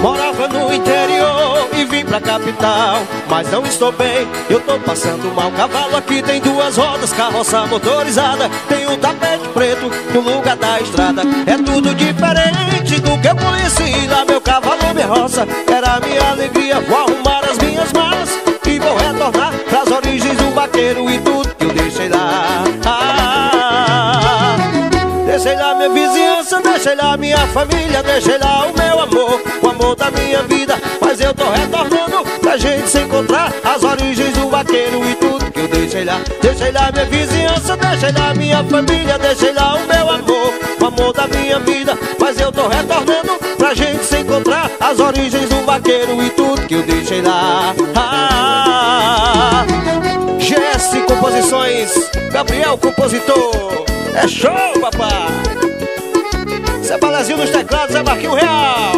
Morava no interior e vim pra capital. Mas não estou bem, eu tô passando mal. Cavalo aqui tem duas rodas, carroça motorizada. Tem um tapete preto no lugar da estrada. É tudo diferente do que eu conheci Lá. Meu cavalo me roça, era minha alegria. Vou arrumar as minhas malas e vou retornar Pras origens do vaqueiro e tudo que eu deixei lá. Ah, Deixei lá minha vizinhança, deixei lá minha família Deixei lá o meu amor amor da minha vida. Mas eu tô retornando pra gente se encontrar. As origens do vaqueiro e tudo que eu deixei lá. Deixei lá minha vizinhança, deixei lá minha família Deixei lá o meu amor, o amor da minha vida. Mas eu tô retornando pra gente se encontrar. As origens do vaqueiro e tudo que eu deixei lá. Ah, GS Composições, Gabriel Compositor É show, papai! Zé Balazinho nos teclados, é Marquinho Real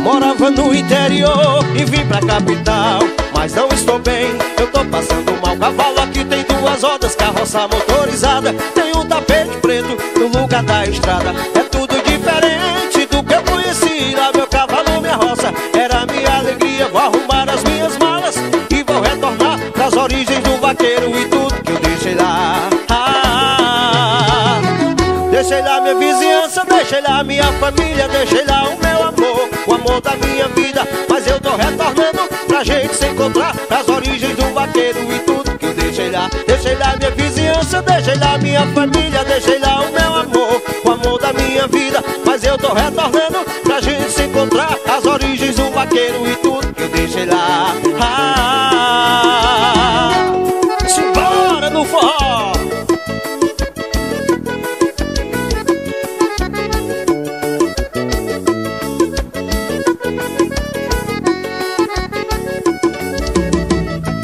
Morava no interior e vim pra capital Mas não estou bem, eu tô passando mal Cavalo aqui tem duas rodas, carroça motorizada. Tem um tapete preto no lugar da estrada. É tudo diferente do que eu conheci. Lá meu cavalo, minha roça, era minha alegria. Vou arrumar as minhas malas e vou retornar Pras origens do vaqueiro e tudo que eu deixei lá. Ah, Deixei lá minha vizinhança, deixei lá minha família Deixei lá o meu amor o amor da minha vida. Mas eu tô retornando pra gente se encontrar As origens do vaqueiro e Deixei lá minha vizinhança, deixei lá minha família Deixei lá o meu amor, o amor da minha vida. Mas eu tô retornando pra gente se encontrar As origens do vaqueiro e tudo que eu deixei lá. Ah, Simbora no forró!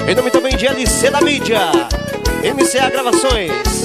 Em nome também de LC da Mídia, MCA Gravações.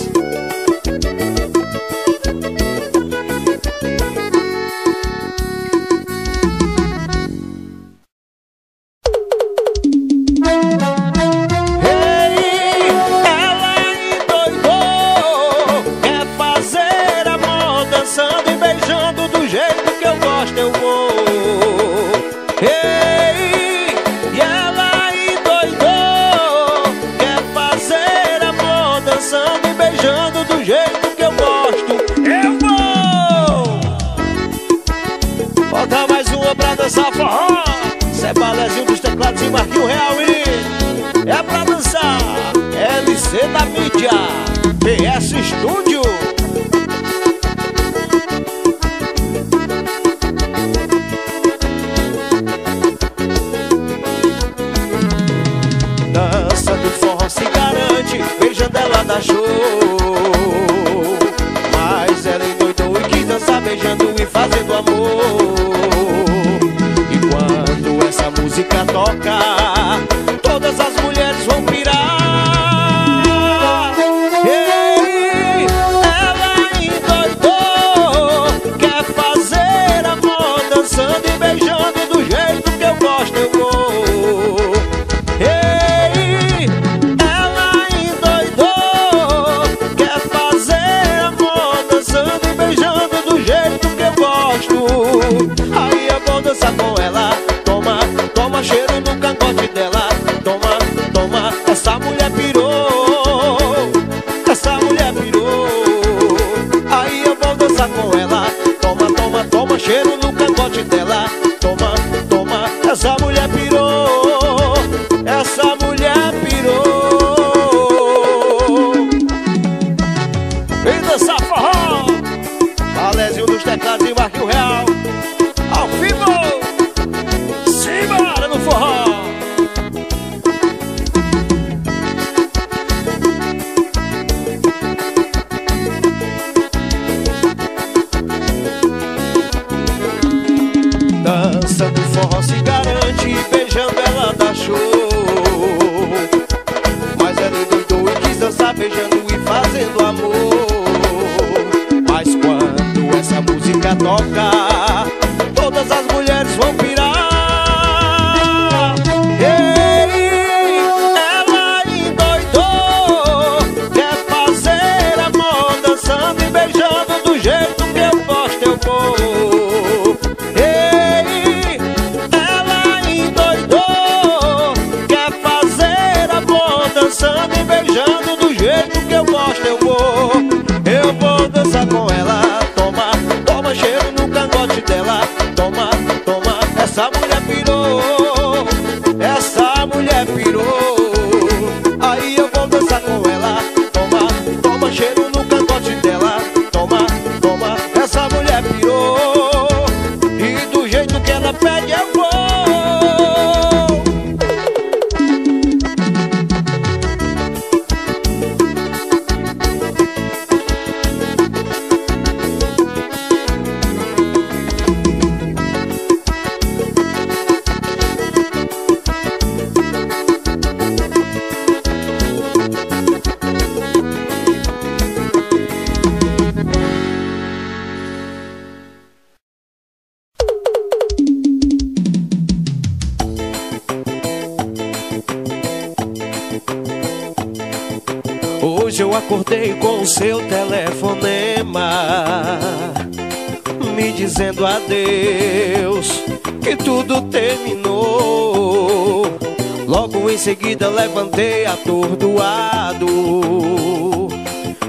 Seguida levantei atordoado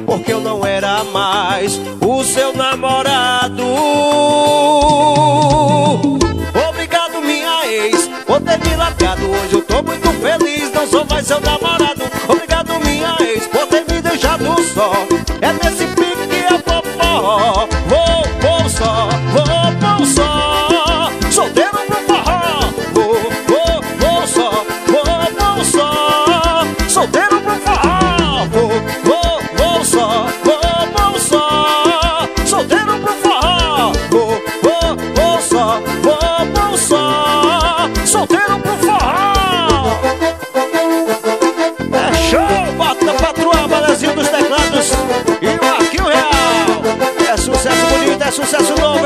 Porque eu não era mais o seu namorado. Obrigado minha ex por ter me largado. Hoje eu tô muito feliz, não sou mais seu namorado. Obrigado minha ex por ter me deixado só. É nesse pique que eu vou bonito, é sucesso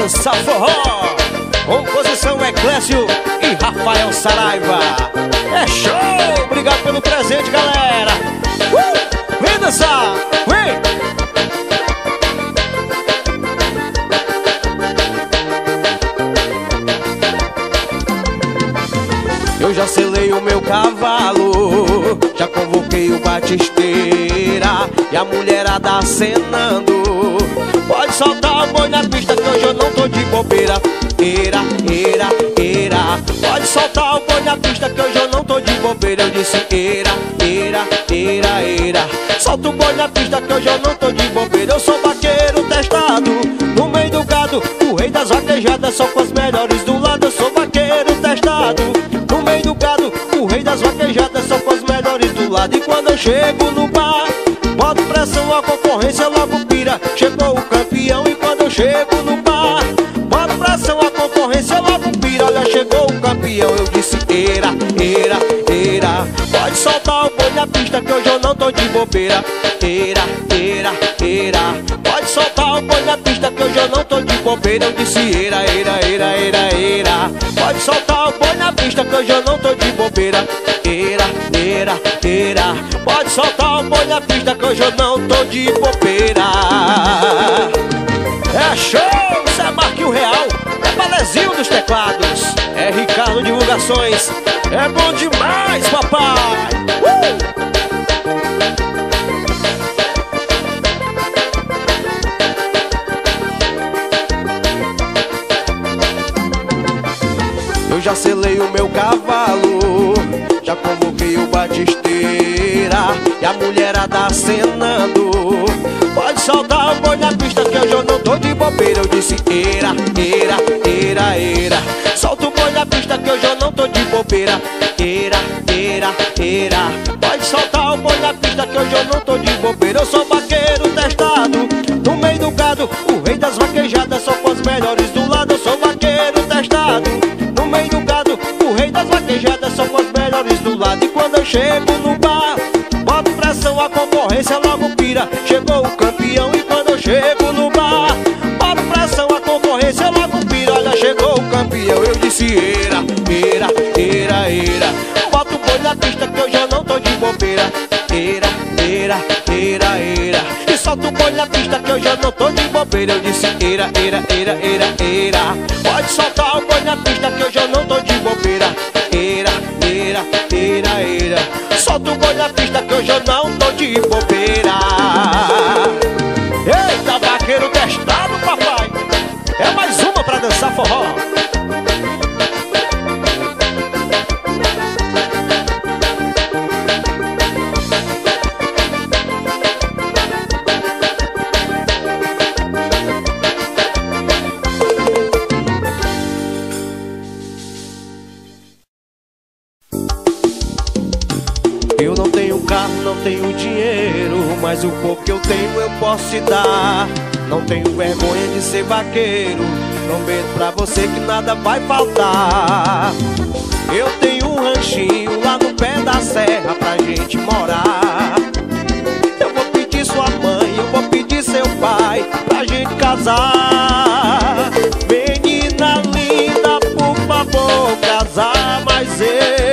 dançar forró. Composição Eclésio e Rafael Saraiva. É show! Obrigado pelo presente, galera. Uh! Vem dançar! Vem! Eu já selei o meu cavalo, já convoquei o batisteira e a mulherada acenando. Pode soltar o boi na pista que hoje eu não tô de bobeira. Eira, eira, eira. Pode soltar o boi na pista que hoje eu não tô de bobeira. Eu disse eira, eira, eira, eira. Solta o boi na pista que hoje eu não tô de bobeira. Eu sou vaqueiro testado, no meio do gado, o rei das vaquejadas, só com as melhores do lado. Eu sou vaqueiro testado, no meio do gado, o rei das vaquejadas, só com as melhores do lado. E quando eu chego no bar, boto pressão, a concorrência logo pira. Chegou o campeão e quando eu chego no bar, boto pressão, a concorrência logo pira. Olha, chegou o campeão, eu disse eira, eira, eira. Pode soltar o boi na pista que hoje eu não tô de bobeira Eira, eira, eira Pode soltar o boi na pista que hoje eu não tô de bobeira Eu disse eira, eira, eira, eira, eira Pode soltar o boi na pista que hoje eu não tô de bobeira Eira, eira, Pode soltar o boi na pista que hoje eu não tô de bobeira. É show, isso é Marquinho Real. É Balezinho dos teclados. É Ricardo Divulgações. É bom demais, papai. Uh! Eu já selei o meu cavalo Já convoquei o batisteira. E a mulherada acenando. Pode soltar o boi na pista que hoje eu não tô de bobeira. Eu disse eira, eira, eira, eira. Solta o boi na pista que hoje eu não tô de bobeira. Eira, eira, eira. Pode soltar o boi na pista que hoje eu não tô de bobeira. Eu sou vaqueiro testado. No meio do gado, o rei das vaquejadas Só com as melhores do lado. Eu sou vaqueiro testado Das vaquejadas são os melhores do lado. E quando eu chego no bar Boto pressão, a concorrência logo pira. Chegou o campeão e quando eu chego no bar Boto pressão, a concorrência logo pira. Olha, chegou o campeão, eu disse eira, eira, eira, eira. Boto o boi na pista que eu já não tô de bobeira. Eira, eira, eira, eira. E solta o boi na pista que eu já não tô de bobeira. Eu disse eira, eira, eira, eira, eira. Pode soltar o boi na pista que eu já não tô de bobeira. Eira, eira, eira, eira Solta o boi na pista que eu já não tenho vergonha de ser vaqueiro. Prometo pra você que nada vai faltar. Eu tenho um ranchinho lá no pé da serra pra gente morar. Eu vou pedir sua mãe, eu vou pedir seu pai Pra gente casar. Menina linda, por favor, casar Mas eu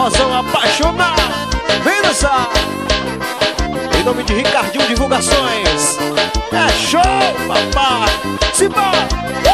forrozão apaixonado Vem dançar. Em nome de Ricardinho Divulgações. É show, papai. Simbora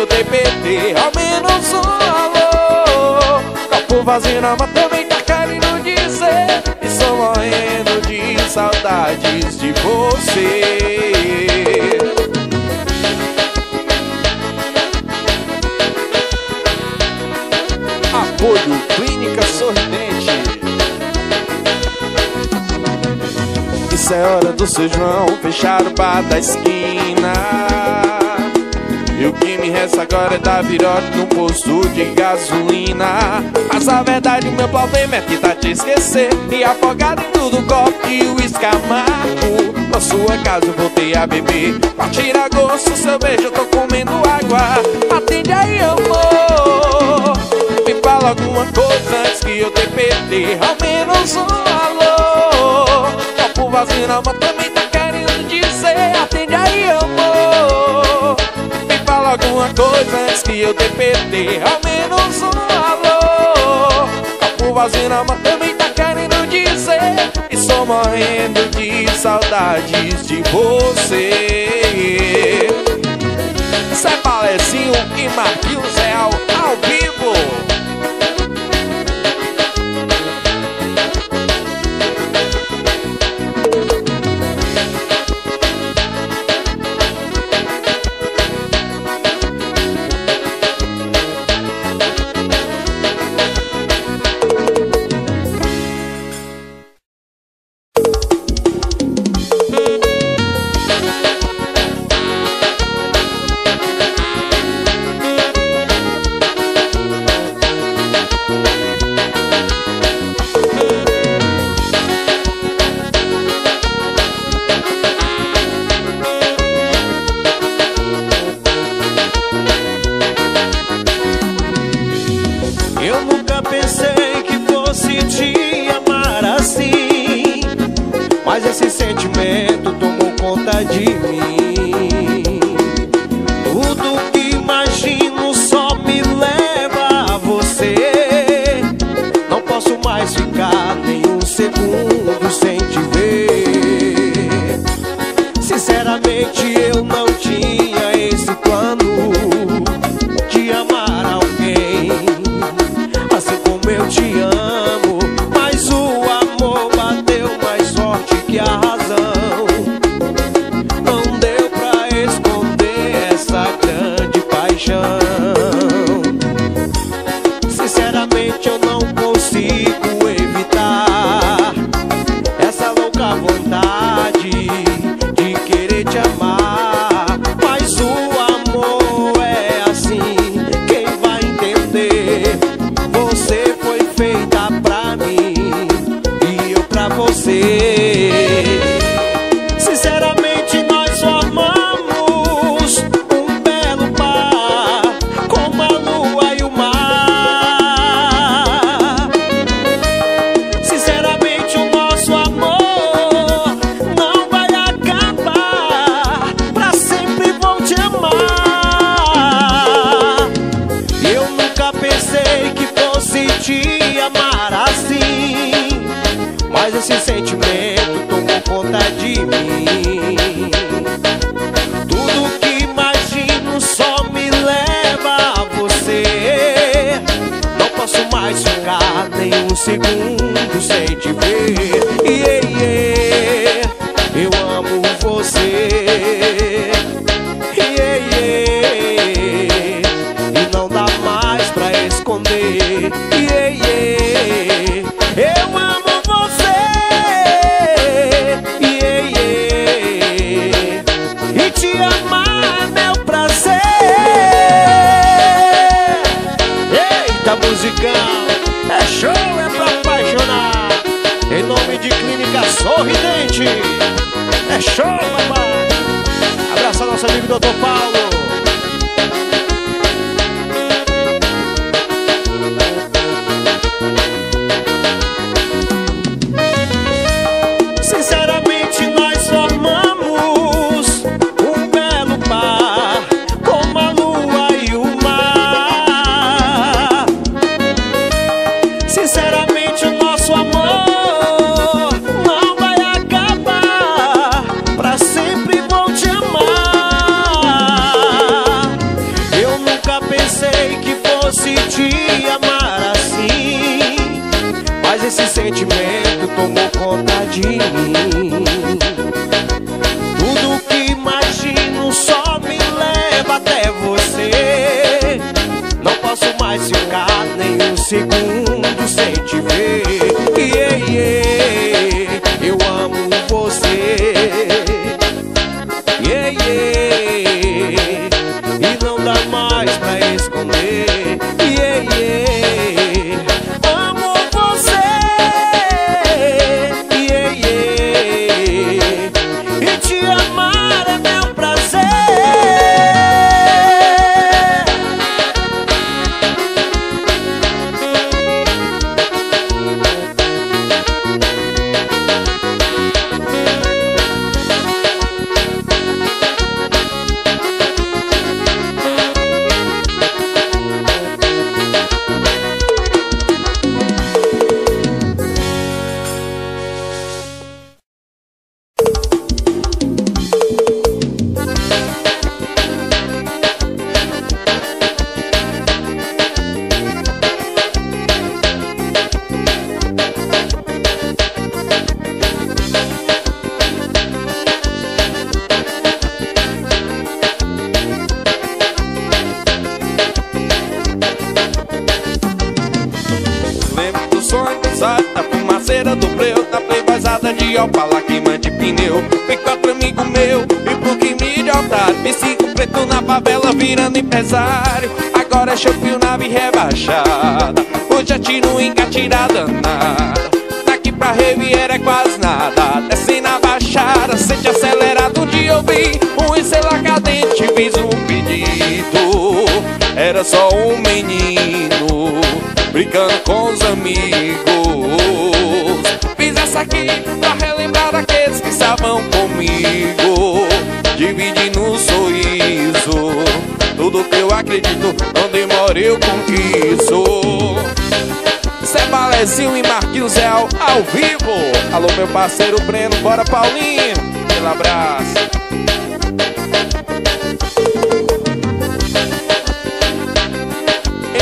eu te perder. Ao menos um alô. Copo vazio na mão também tá querendo dizer. Estou morrendo de saudades de você. Apoio Clínica Sorridente. Isso é hora do seu João fechar o bar da esquina. E o que me resta agora é dar virote num posto de gasolina. Mas a verdade, o meu problema é tentar te esquecer. E afogar dentro do copo de uísque amargo. Na sua casa eu voltei a beber. Pra tirar gosto, seu beijo eu tô comendo água. Atende aí, amor. Me fala alguma coisa antes que eu te perder. Ao menos um alô. Copo vazio na mão também tá querendo dizer. Atende aí, amor. Alguma coisa antes que eu te perder. Ao menos um alô. Copo vazio na mão também tá querendo dizer. Estou morrendo de saudades de você. Zé Palezinho e Marquinhos Real ao vivo. Fosse te amar assim. Mas esse sentimento tomou conta de mim. Tudo que imagino só me leva a você. Não posso mais ficar nem um segundo sem te ver. Sinceramente eu não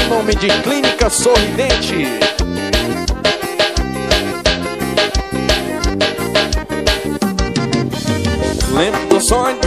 Nome de Clínica Sorridente. Lembro do sonho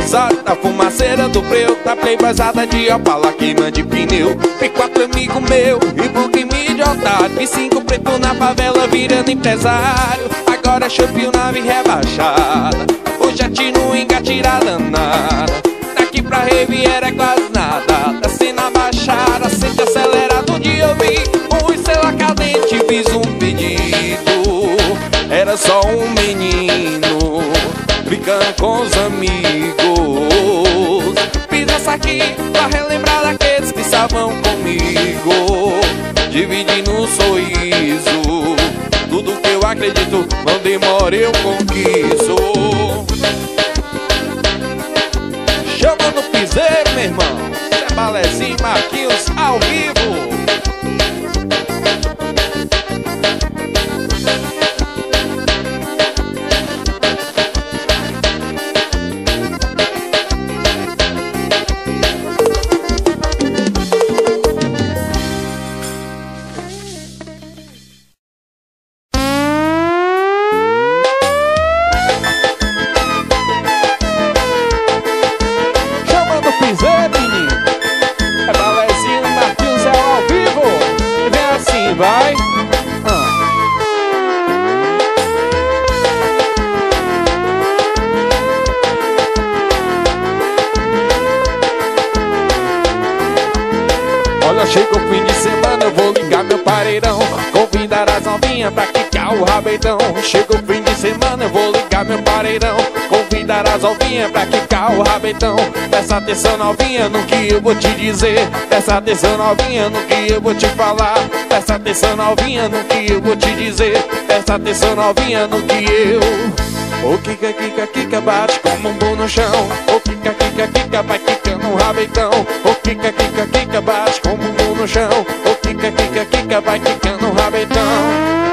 da fumaceira do breu. Da playboyzada de opala, queima de pneu. Tem quatro amigos meu e book me de otário. E cinco preto na favela virando empresário. Agora é chope nave rebaixada. O jatino engatirada nada Daqui pra Riviera é quase nada. Desce na baixada, sente acelerado de ouvir. Um estrela cadente, fiz um pedido. Era só um menino Brincando com os amigos. Fiz essa aqui pra relembrar daqueles que estavam comigo. Dividindo um sorriso tudo que eu acredito, não demora, eu conquisto Piseiro, meu irmão. É Balezinho Marquinhos ao vivo Novinhas pra quicar o rabetão Chega o fim de semana, eu vou ligar meu pareirão. Convidar as novinhas pra quicar o rabetão Presta atenção novinha no que eu vou te dizer. Presta atenção novinha no que eu vou te falar. Presta atenção novinha no que eu vou te dizer. Presta atenção novinha no que eu O kika kika kika bate com o bumbum no chão. O kika kika kika vai quicando um rabetão O kika kika kika bate com o bumbum no chão. O kika kika kika vai quicando um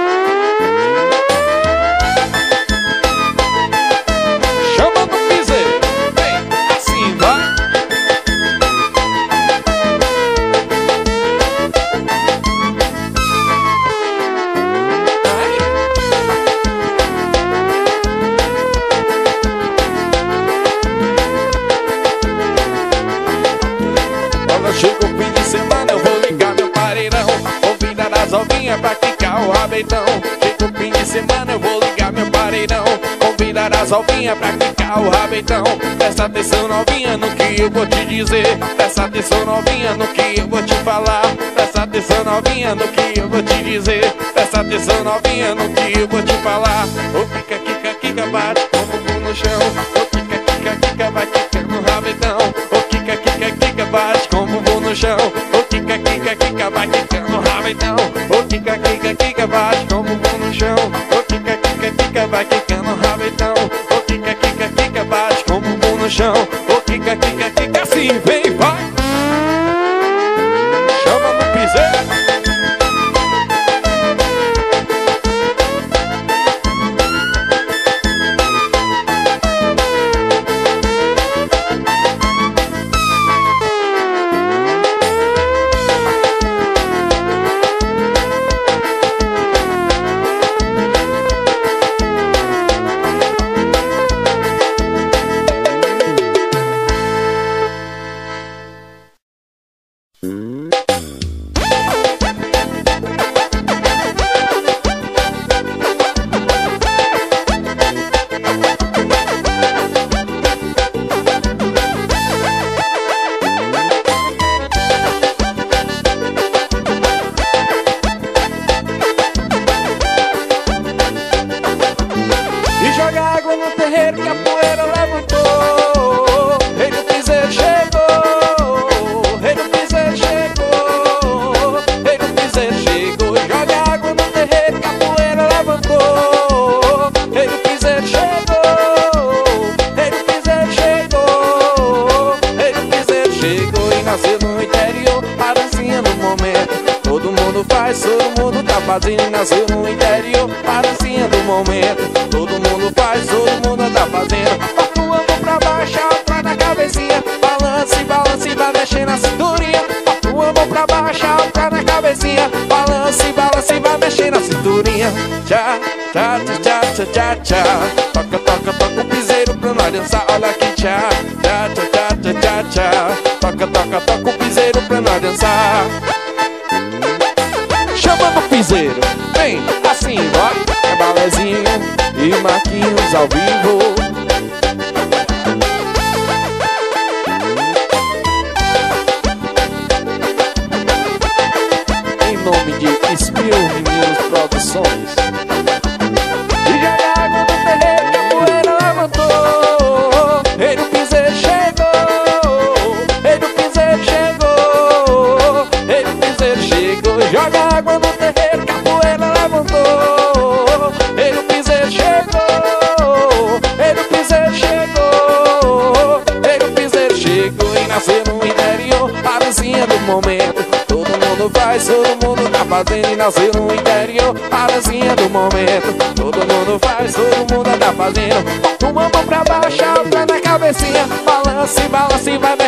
rabetão peitão Feito fim de semana eu vou ligar meu pareirão Convidar as alvinhas pra quicar o rabetão. Presta atenção novinha no que eu vou te dizer. Presta atenção novinha no que eu vou te falar. Presta atenção novinha no que eu vou te dizer. Presta atenção novinha no que eu vou te falar. Ô kika kika kika bate com o no chão. Ô kika kika kika vai quicando o rabetão. Ô kika kika kika bate com o bumbum no chão Ô kika kika kika vai quicando o rabetão Ô kika kika kika bate com o bumbum no chão O kika, kika, kika, vai quicando o rabetão O kika, kika, kika, bate com o bumbum no chão O kika, kika, kika, assim vem, vai fazendo e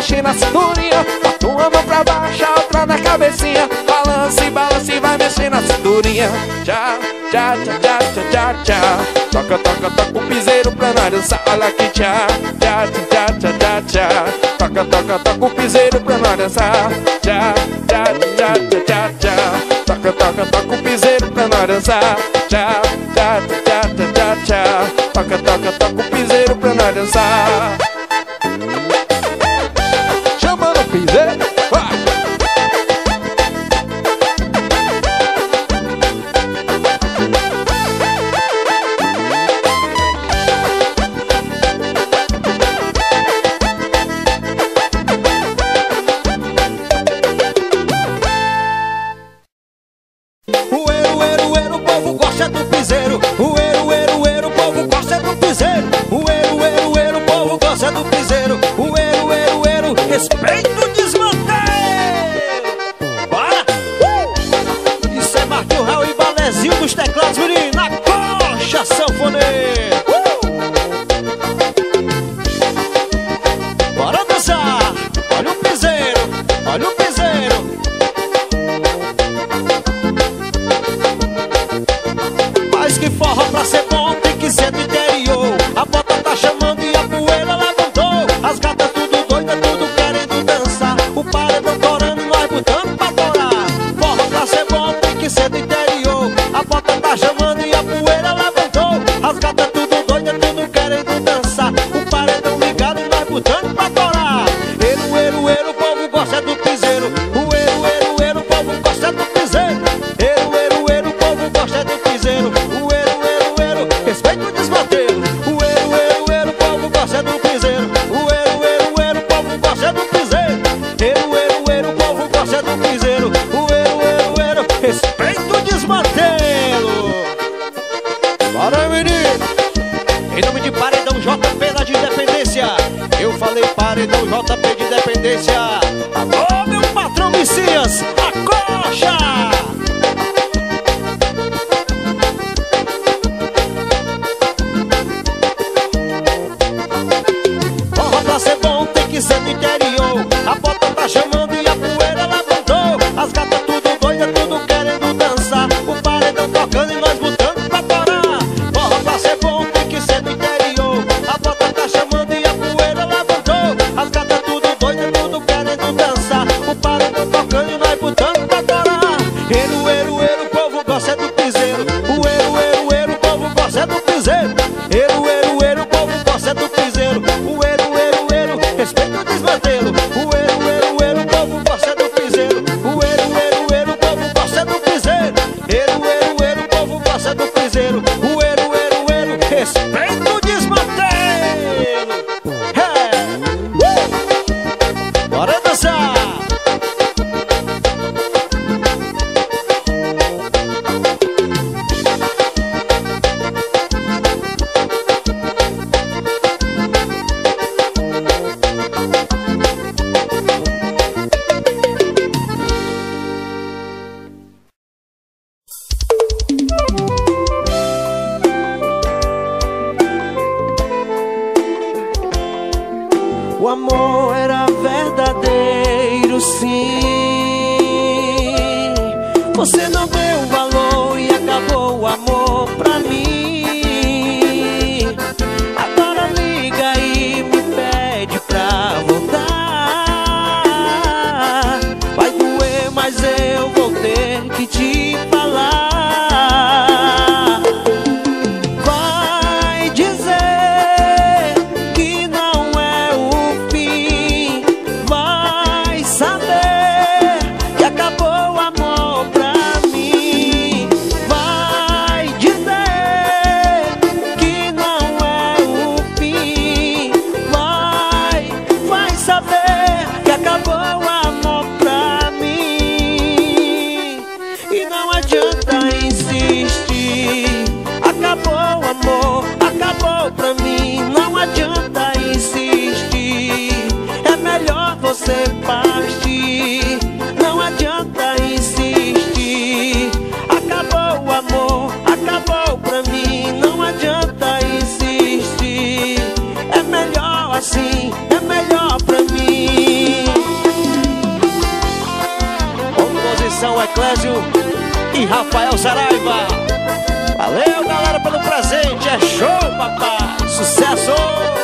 e mexendo na cinturinha Uma mão pra baixo, a outra na cabecinha Balança e balança e vai mexendo na cinturinha Tchau, tchau, tchau, tchau, tchau, tchau Toca, toca, toca o piseiro pra nós dançar Olha aqui, tchau, tchau, tchau, tchau, tchau, tchau Toca, toca, toca o piseiro pra nós dançar Tchau, tchau, tchau, tchau, tchau, tchau Toca, toca, toca o piseiro pra nós dançar Tchau, tchau, tchau, tchau, tchau, tchau Toca, toca, toca o piseiro pra nós dançar Hey! repartir. Não adianta insistir. Acabou o amor, acabou pra mim. Não adianta insistir. É melhor assim, é melhor pra mim. Composição Eclésio e Rafael Saraiva. Valeu, galera, pelo presente. É show, papai. Sucesso!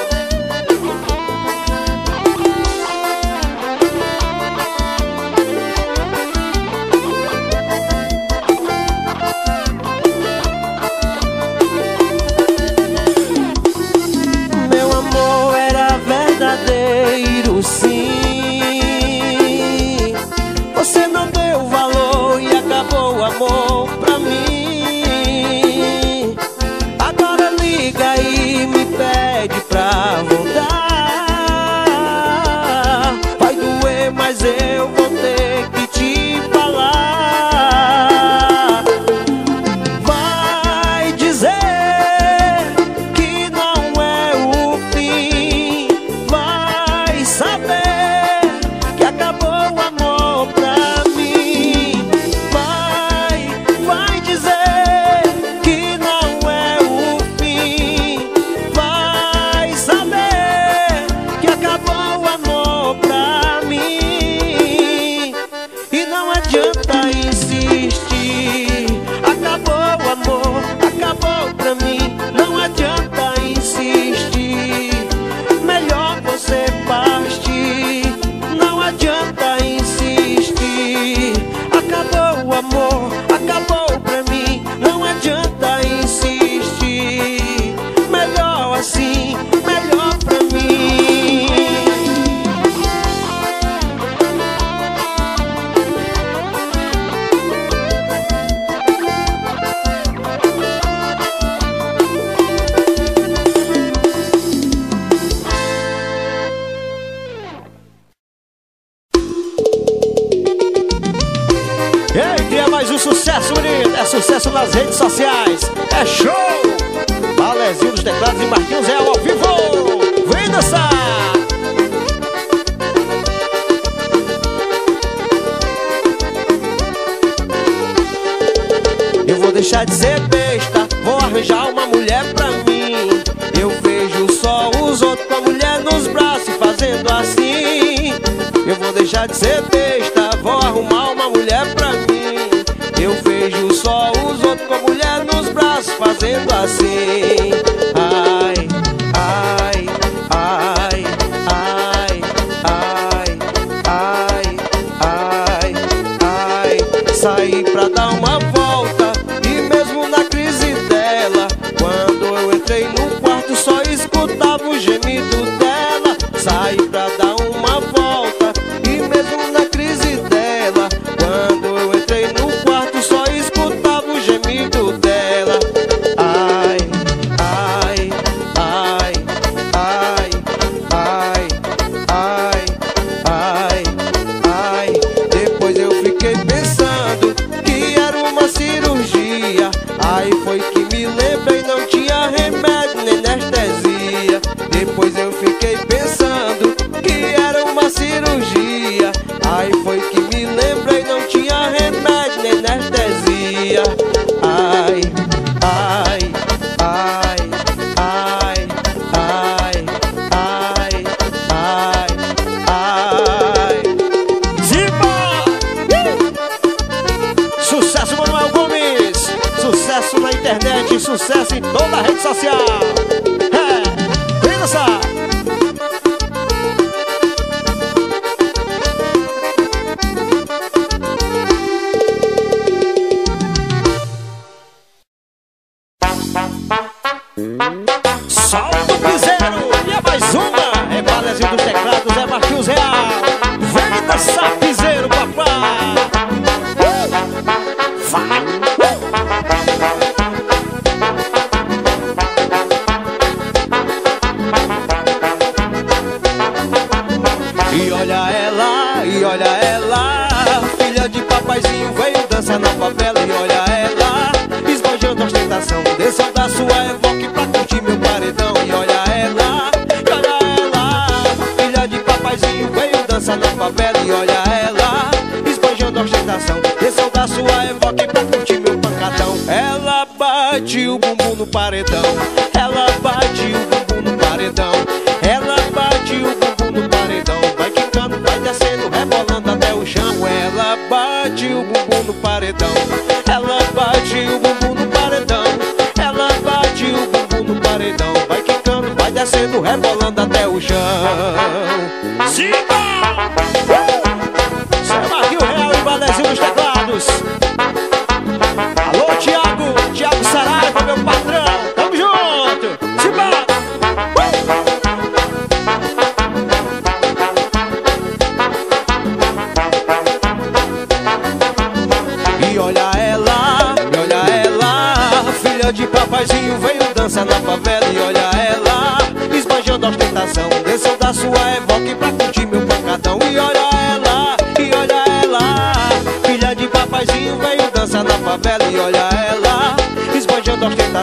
descendo, rebolando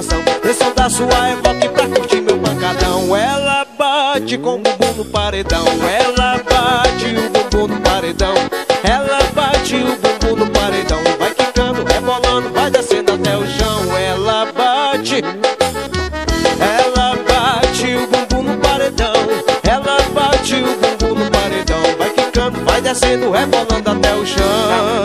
sensação Pressão da sua evoque pra curtir meu pancadão. Ela bate com o bumbum no paredão. Ela bate o bumbum no paredão. Ela bate o bumbum no paredão. Vai quicando, rebolando, vai descendo até o chão. Ela bate Ela bate o bumbum no paredão. Ela bate o bumbum no paredão. Vai quicando, vai descendo, rebolando até o chão.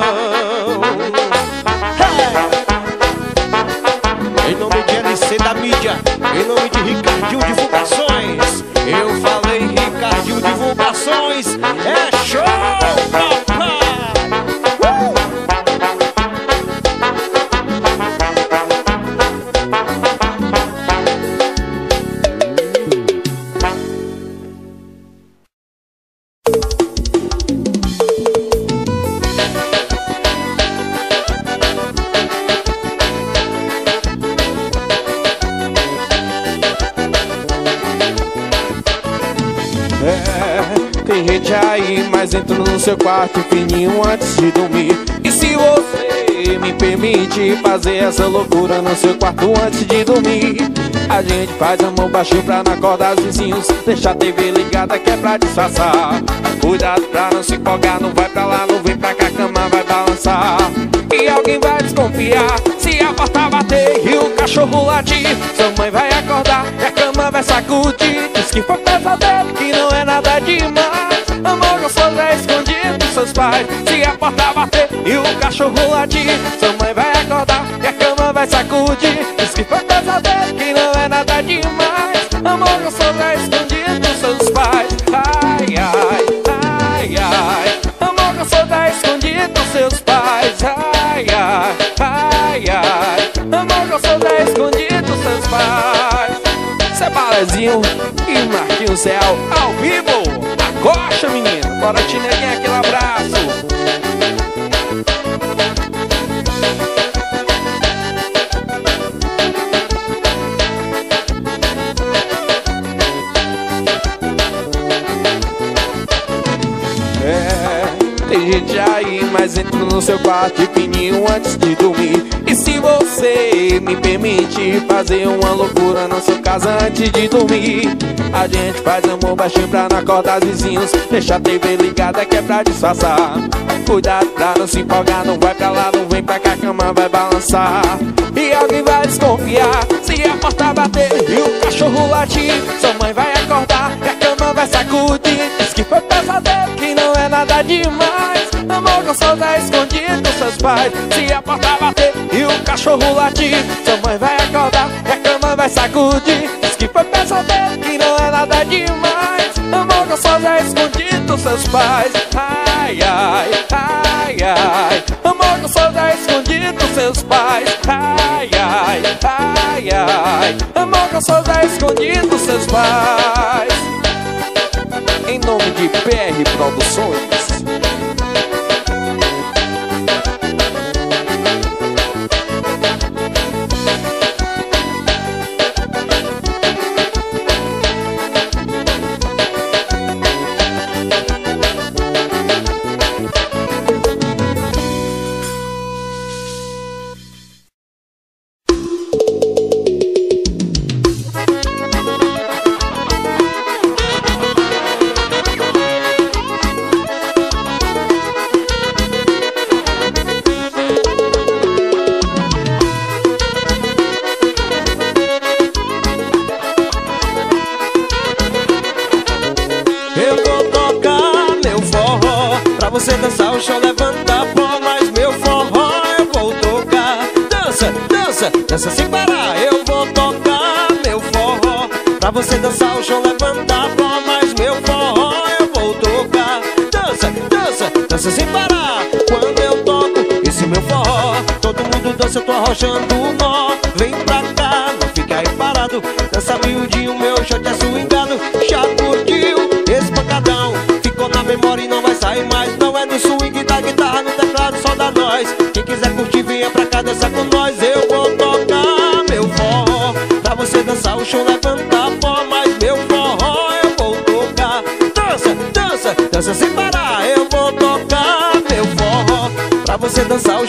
É, tem gente aí, mas entra no seu quarto fininho antes de dormir. E se você me permite fazer essa loucura no seu quarto antes de dormir? A gente faz a mão baixinho pra não acordar os vizinhos Deixa a TV ligada que é pra disfarçar Cuidado pra não se empolgar, não vai pra lá, não vem pra cá, a cama vai balançar E alguém vai desconfiar, se a porta bater e o cachorro latir Sua mãe vai acordar, é vai sacudir Diz que foi pesadelo, que não é nada demais. Amor gostoso é escondido dos seus pais Se a porta bater e o cachorro latir. Sua mãe vai acordar e a cama vai sacudir. Diz que foi pesadelo, que não é nada demais. Amor gostoso é escondido Cebalezinho e Marquinhos Céu ao vivo Coxa, menino. Bora te neguinha aquele abraço. É, tem gente aí, mas entro no seu quarto fininho antes de dormir. E se você me permite fazer uma loucura na sua casa antes de dormir? A gente faz amor baixinho pra não acordar os vizinhos. Deixa a TV ligada que é pra disfarçar. Cuidado pra não se empolgar Não vai pra lá, não vem pra cá, a cama vai balançar. E alguém vai desconfiar Se a porta bater e o cachorro latir. Sua mãe vai acordar e a cama vai sacudir. Diz que foi pesadelo, que não é nada demais Gostoso é escondido seus pais Se a porta bater e o cachorro latir. Sua mãe vai acordar e a cama vai sacudir. Diz que foi pesadelo, que não é nada demais. Amor gostoso é escondido seus pais. Ai, ai, ai, ai. Amor gostoso é escondido seus pais. Ai, ai, ai, ai. Amor gostoso é escondido seus pais. Em nome de PR Produções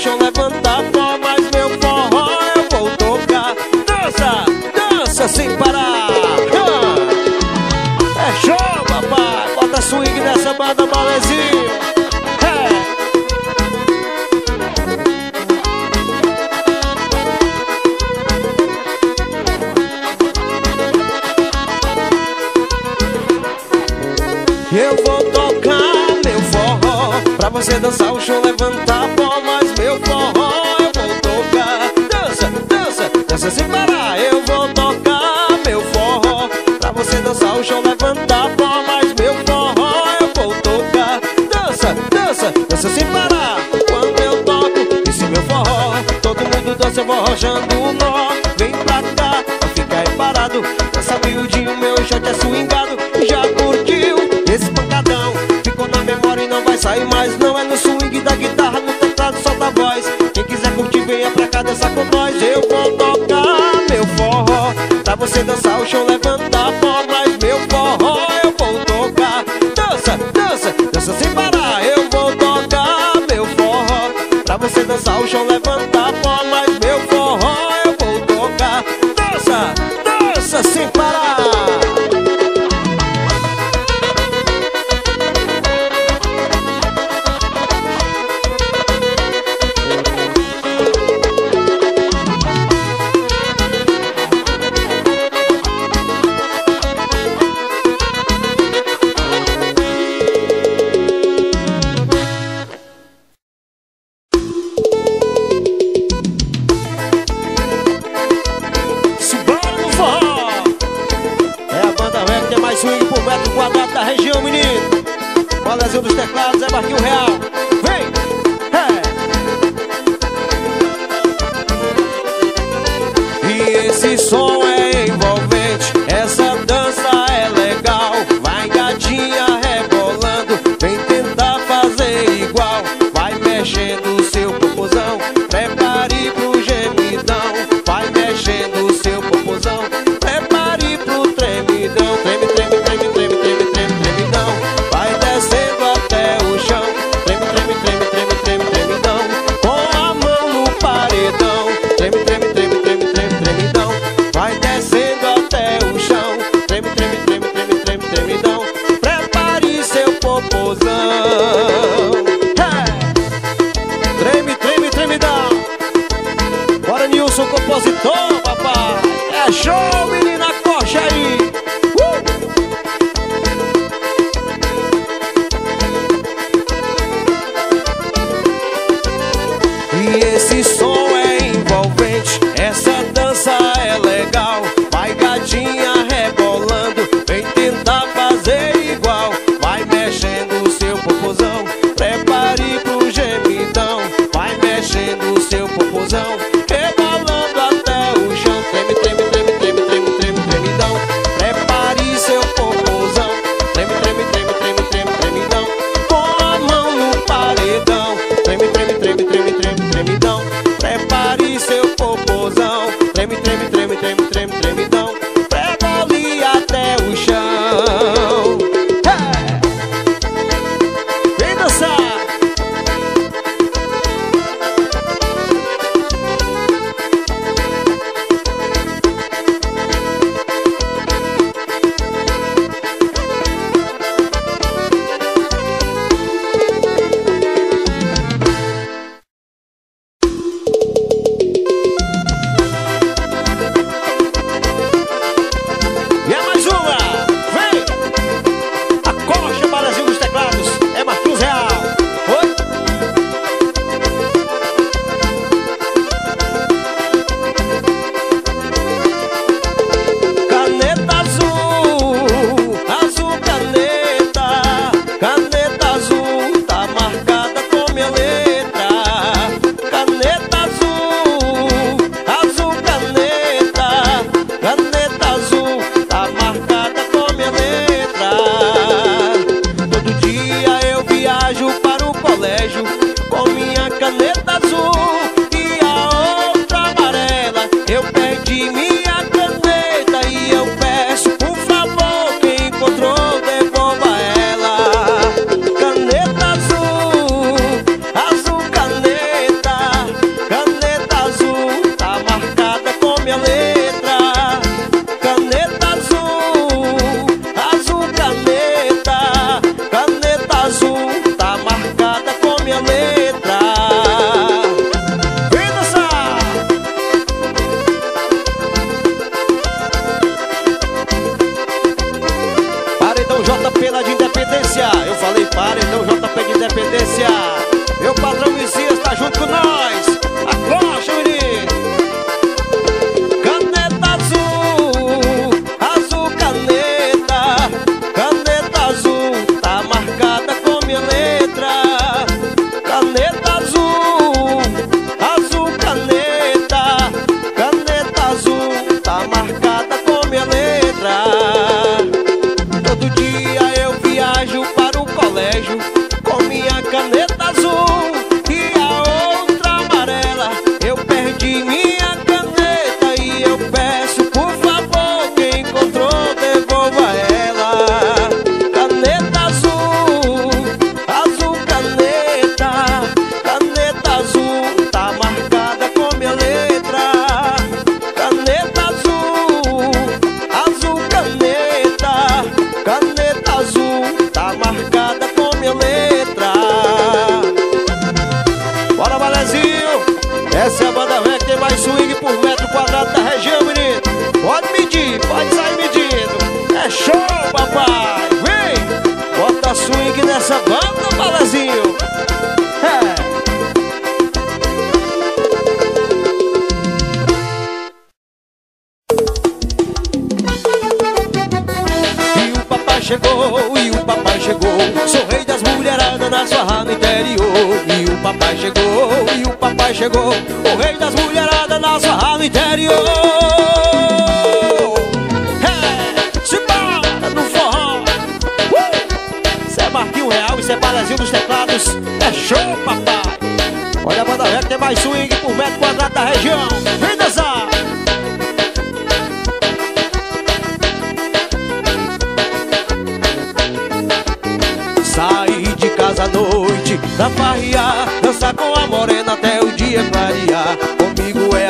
você dançar o show, levantar rei das mulheradas na no interior. É, Se para no forró. Uh! Isso é Marquinho Real, é Balezinho dos Teclados. É show, papai. Olha a banda reta, tem mais swing por metro quadrado da região. Vem dançar. Sair de casa à noite pra farrear Dançar com a morena até o dia clarear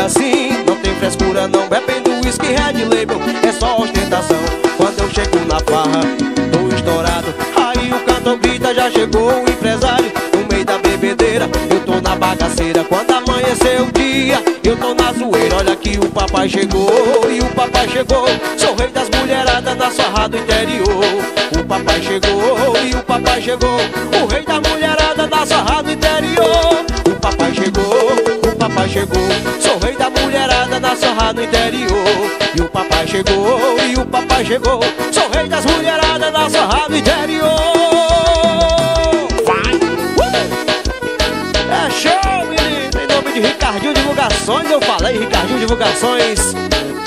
é assim, não tem frescura não Bebendo whisky, red label, é só ostentação. Quando eu chego na farra, tô estourado Aí o cantor grita, já chegou o empresário No meio da bebedeira, eu tô na bagaceira. Quando amanhecer o dia, eu tô na zoeira Olha que o papai chegou, e o papai chegou Sou rei das mulheradas na sarra do interior. O papai chegou, e o papai chegou O rei da mulherada da sarra do interior chegou, Sou rei da mulherada da sarra do interior E o papai chegou, e o papai chegou Sou rei das mulheradas da sarra do interior Vai! Uh! É show, menino! Em nome de Ricardinho Divulgações Eu falei Ricardinho Divulgações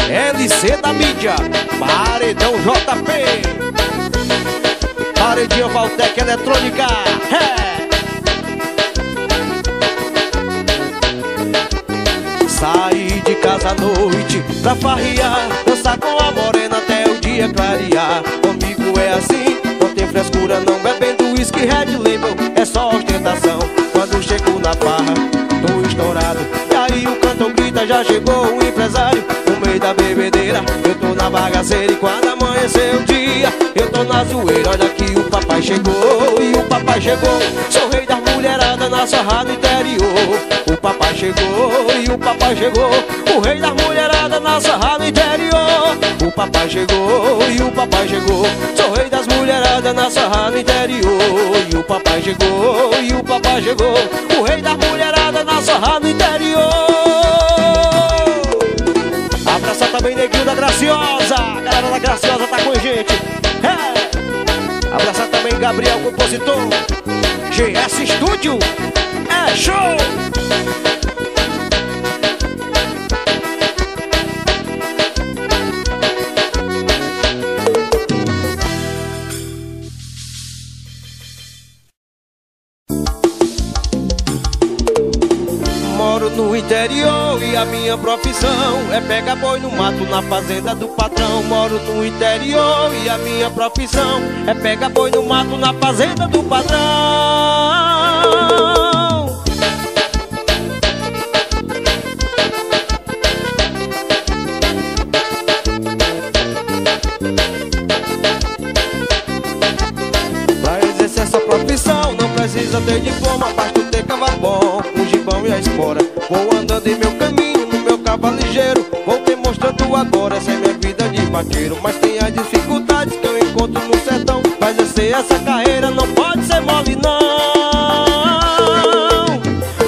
LC da mídia Paredão JP Paredinha Valtec Eletrônica é. Saí de casa à noite pra farrear Dançar com a morena até o dia clarear. Comigo é assim, não tem frescura não Bebendo whisky, red label, é só ostentação. Quando chego na farra, tô estourado. E aí o cantor grita, já chegou o empresário. No meio da bebedeira, eu tô na bagaceira E quando amanhecer eu na zoeira Olha que o papai chegou, e o papai chegou. Sou rei das mulheradas na sarra do interior. O papai chegou, e o papai chegou. O rei das mulheradas na sarra do interior. O papai chegou, e o papai chegou. Sou rei das mulheradas na sarra do interior. E o papai chegou, e o papai chegou. O rei das mulheradas na sarra do interior. Abraça também Neguinho da Graciosa. Galera da Graciosa tá com a gente. É. Gabriel, compositor GS Studio É show! Interior e a minha profissão é pegar boi no mato na fazenda do patrão. Moro no interior e a minha profissão é pegar boi no mato na fazenda do patrão. Pra exercer essa profissão não precisa ter diploma, basta ter cavalo bom, e a espora. Vou andando em meu caminho, no meu cavalo ligeiro, vou demonstrando agora essa é minha vida de vaqueiro. Mas tem as dificuldades que eu encontro no sertão, pra exercer essa carreira não pode ser mole não.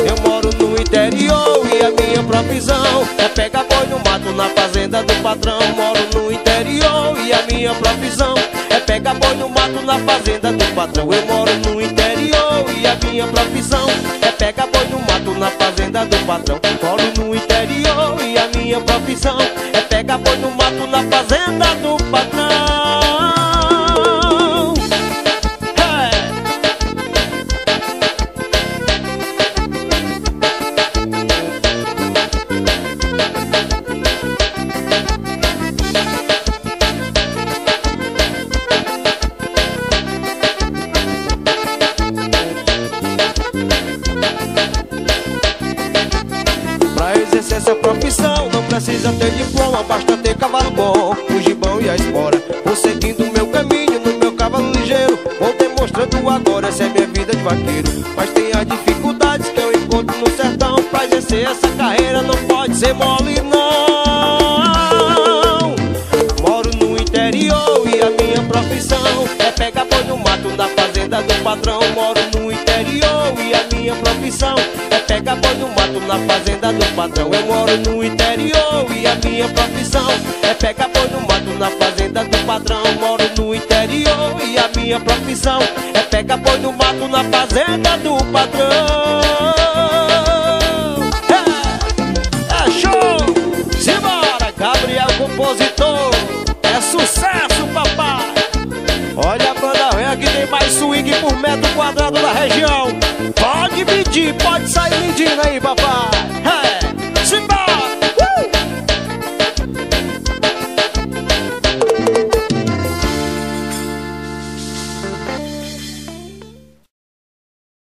Eu moro no interior e a minha profissão é pegar boi no mato na fazenda do patrão. Moro no interior e a minha profissão é pegar boi no mato na fazenda do patrão. Eu moro no interior e a minha profissão do patrão. Vaqueiro. Mas tem as dificuldades que eu encontro no sertão, pra exercer essa carreira não pode ser mole não. Moro no interior e a minha profissão é pegar boi no mato na fazenda do patrão. Moro no interior e a minha profissão é pegar boi no mato na fazenda do patrão. Eu moro no interior e a minha profissão é pegar boi no mato na fazenda do patrão. Moro no interior e a minha profissão é pega boi no na fazenda do patrão.